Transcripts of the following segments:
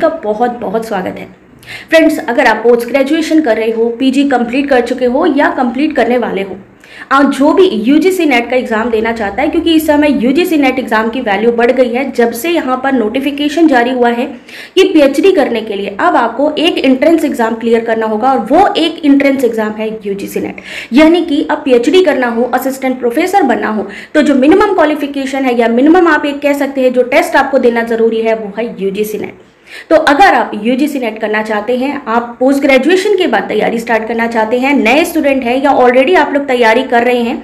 का बहुत बहुत स्वागत है। फ्रेंड्स अगर आप पोस्ट ग्रेजुएशन कर रहे हो पीजी कंप्लीट कर चुके हो या कंप्लीट करने वाले हो, आप जो भी यूजीसी नेट का एग्ज़ाम देना चाहता है, क्योंकि इस समय यूजीसी नेट एग्ज़ाम की वैल्यू बढ़ गई है, जब से यहाँ पर नोटिफिकेशन जारी हुआ है कि पीएचडी करने के लिए अब आपको एक एंट्रेंस एग्ज़ाम क्लियर करना होगा और वो एक एंट्रेंस एग्ज़ाम है यूजीसी नेट यानी कि अब पीएचडी करना हो असिस्टेंट प्रोफेसर बनना हो तो जो मिनिमम क्वालिफिकेशन है या मिनिमम आप एक कह सकते हैं, जो टेस्ट आपको देना ज़रूरी है, वो है यूजीसी नेट तो अगर आप यूजीसी नेट करना चाहते हैं, आप पोस्ट ग्रेजुएशन के बाद तैयारी स्टार्ट करना चाहते हैं, नए स्टूडेंट हैं या ऑलरेडी आप लोग तैयारी कर रहे हैं,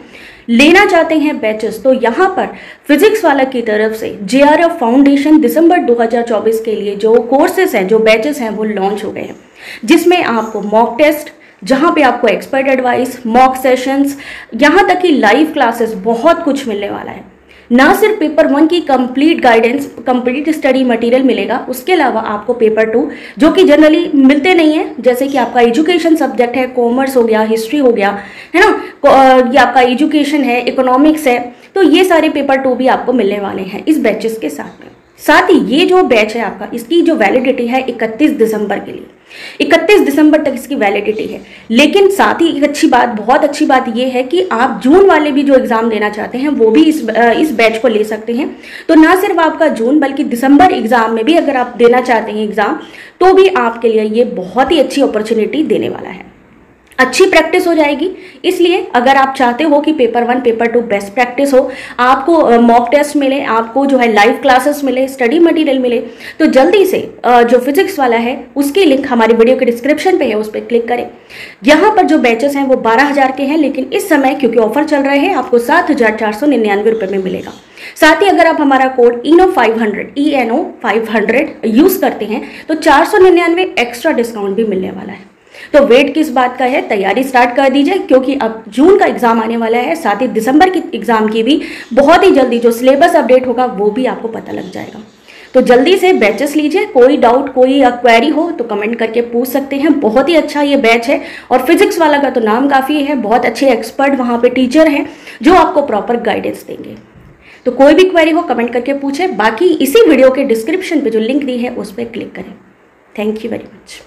लेना चाहते हैं बैचेस तो यहाँ पर फिजिक्स वाला की तरफ़ से जे फाउंडेशन दिसंबर 2024 के लिए जो कोर्सेज हैं, जो बैचेस हैं, वो लॉन्च हो गए हैं। जिसमें आपको मॉक टेस्ट जहाँ पे आपको एक्सपर्ट एडवाइस मॉक सेशंस यहाँ तक कि लाइव क्लासेस बहुत कुछ मिलने वाला है। ना सिर्फ़ पेपर वन की complete guidance complete study material मिलेगा, उसके अलावा आपको पेपर टू जो कि जनरली मिलते नहीं है, जैसे कि आपका एजुकेशन सब्जेक्ट है कॉमर्स हो गया हिस्ट्री हो गया, है ना? ये आपका एजुकेशन है इकोनॉमिक्स है तो ये सारे पेपर टू भी आपको मिलने वाले हैं इस बैचेस के साथ में। साथ ही ये जो बैच है आपका, इसकी जो वैलिडिटी है 31 दिसंबर के लिए। 31 दिसंबर तक इसकी वैलिडिटी है। लेकिन साथ ही एक अच्छी बात, बहुत अच्छी बात ये है कि आप जून वाले भी जो एग्ज़ाम देना चाहते हैं, वो भी इस इस बैच को ले सकते हैं। तो ना सिर्फ़ आपका जून, बल्कि दिसंबर एग्ज़ाम में भी अगर आप देना चाहते हैं एग्ज़ाम तो भी आपके लिए ये बहुत ही अच्छी अपॉर्चुनिटी देने वाला है। अच्छी प्रैक्टिस हो जाएगी। इसलिए अगर आप चाहते हो कि paper one paper two best practice हो, आपको मॉक टेस्ट मिले, आपको जो है लाइव क्लासेस मिले स्टडी मटेरियल मिले तो जल्दी से जो फिजिक्स वाला है, उसकी लिंक हमारी वीडियो के डिस्क्रिप्शन पे है, उस पर क्लिक करें। यहाँ पर जो बैचेस हैं, वो बारह हज़ार के हैं, लेकिन इस समय क्योंकि ऑफ़र चल रहे हैं, आपको सात हज़ार चार सौ निन्यानवे में मिलेगा। साथ ही अगर आप हमारा code ENO five hundred E N O five hundred use करते हैं तो चार सौ निन्यानवे एक्स्ट्रा डिस्काउंट भी मिलने वाला है। तो वेट किस बात का है? तैयारी स्टार्ट कर दीजिए, क्योंकि अब जून का एग्ज़ाम आने वाला है, साथ ही दिसंबर की एग्ज़ाम की भी बहुत ही जल्दी जो सिलेबस अपडेट होगा, वो भी आपको पता लग जाएगा। तो जल्दी से बैचेस लीजिए, कोई डाउट कोई क्वेरी हो तो कमेंट करके पूछ सकते हैं। बहुत ही अच्छा ये बैच है और फिजिक्स वाला का तो नाम काफ़ी है, बहुत अच्छे एक्सपर्ट वहाँ पे टीचर हैं, जो आपको प्रॉपर गाइडेंस देंगे। तो कोई भी क्वेरी हो कमेंट करके पूछे। बाकी इसी वीडियो के डिस्क्रिप्शन पे जो लिंक दी है, उस पर क्लिक करें। Thank you very much